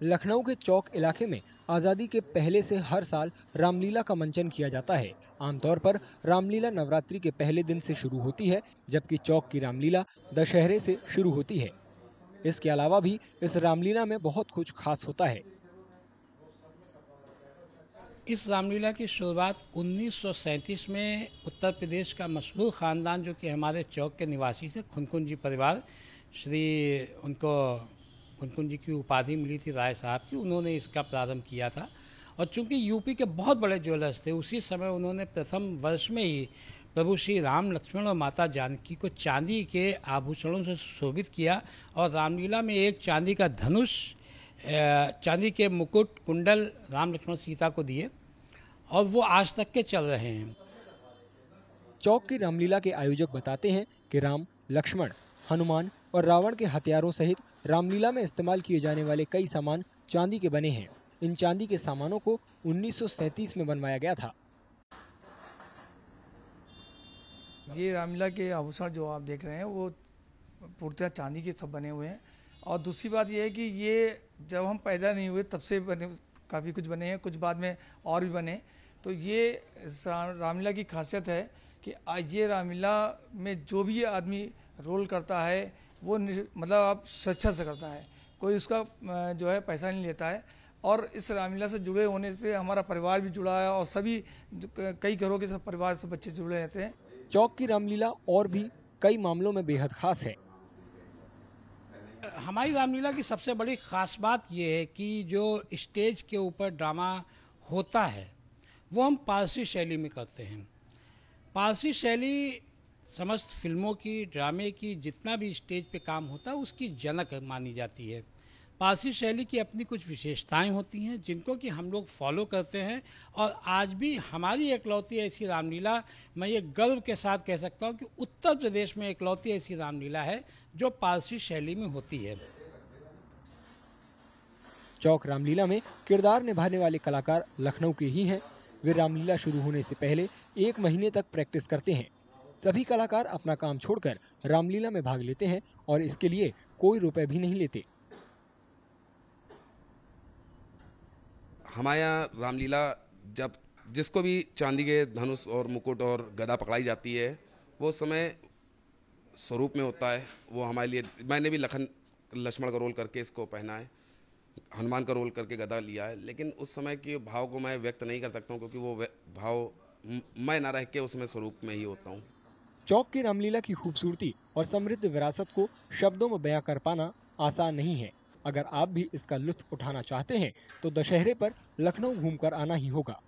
लखनऊ के चौक इलाके में आज़ादी के पहले से हर साल रामलीला का मंचन किया जाता है। आमतौर पर रामलीला नवरात्रि के पहले दिन से शुरू होती है, जबकि चौक की रामलीला दशहरे से शुरू होती है। इसके अलावा भी इस रामलीला में बहुत कुछ खास होता है। इस रामलीला की शुरुआत 1937 में उत्तर प्रदेश का मशहूर ख़ानदान, जो कि हमारे चौक के निवासी थे खुनकुन जी परिवार, श्री उनको खुनकुन जी की उपाधि मिली थी राय साहब की, उन्होंने इसका प्रारंभ किया था। और चूँकि यूपी के बहुत बड़े ज्वेलर्स थे, उसी समय उन्होंने प्रथम वर्ष में ही प्रभु श्री राम लक्ष्मण और माता जानकी को चांदी के आभूषणों से शोभित किया और रामलीला में एक चांदी का धनुष चांदी के मुकुट, कुंडल राम लक्ष्मण सीता को दिए और वो आज तक के चल रहे हैं। चौक की रामलीला के आयोजक बताते हैं कि राम लक्ष्मण हनुमान और रावण के हथियारों सहित रामलीला में इस्तेमाल किए जाने वाले कई सामान चांदी के बने हैं। इन चांदी के सामानों को 1937 में बनवाया गया था। ये रामलीला के आभूषण जो आप देख रहे हैं, वो पूर्णतः चांदी के सब बने हुए हैं। और दूसरी बात ये है कि ये जब हम पैदा नहीं हुए, तब से बने, काफ़ी कुछ बने हैं, कुछ बाद में और भी बने। तो ये रामलीला की खासियत है कि ये रामलीला में जो भी आदमी रोल करता है वो मतलब आप स्वेच्छा से करता है। कोई उसका जो है पैसा नहीं लेता है। और इस रामलीला से जुड़े होने से हमारा परिवार भी जुड़ा है और सभी कई घरों के सब परिवार से बच्चे जुड़े रहते हैं। चौक की रामलीला और भी कई मामलों में बेहद खास है। हमारी रामलीला की सबसे बड़ी ख़ास बात यह है कि जो स्टेज के ऊपर ड्रामा होता है वो हम पारसी शैली में करते हैं। पारसी शैली समस्त फ़िल्मों की, ड्रामे की, जितना भी स्टेज पे काम होता है, उसकी जनक मानी जाती है। पारसी शैली की अपनी कुछ विशेषताएँ होती हैं, जिनको कि हम लोग फॉलो करते हैं। और आज भी हमारी एकलौती ऐसी रामलीला, मैं ये गर्व के साथ कह सकता हूँ कि उत्तर प्रदेश में एकलौती ऐसी रामलीला है, जो पारसी शैली में होती है। चौक रामलीला में किरदार निभाने वाले कलाकार लखनऊ के ही हैं। वे रामलीला शुरू होने से पहले एक महीने तक प्रैक्टिस करते हैं। सभी कलाकार अपना काम छोड़कर रामलीला में भाग लेते हैं और इसके लिए कोई रुपए भी नहीं लेते। हमारे यहाँ रामलीला जब जिसको भी चांदी के धनुष और मुकुट और गदा पकड़ाई जाती है, वो समय स्वरूप में होता है। वो हमारे लिए, मैंने भी लखन, लक्ष्मण का रोल करके इसको पहना है, हनुमान का रोल करके गदा लिया है, लेकिन उस समय के भाव को मैं व्यक्त नहीं कर सकता हूँ, क्योंकि वो भाव मैं ना रह के उसमें स्वरूप में ही होता हूँ। चौक की रामलीला की खूबसूरती और समृद्ध विरासत को शब्दों में बयां कर पाना आसान नहीं है। अगर आप भी इसका लुत्फ उठाना चाहते हैं तो दशहरे पर लखनऊ घूमकर आना ही होगा।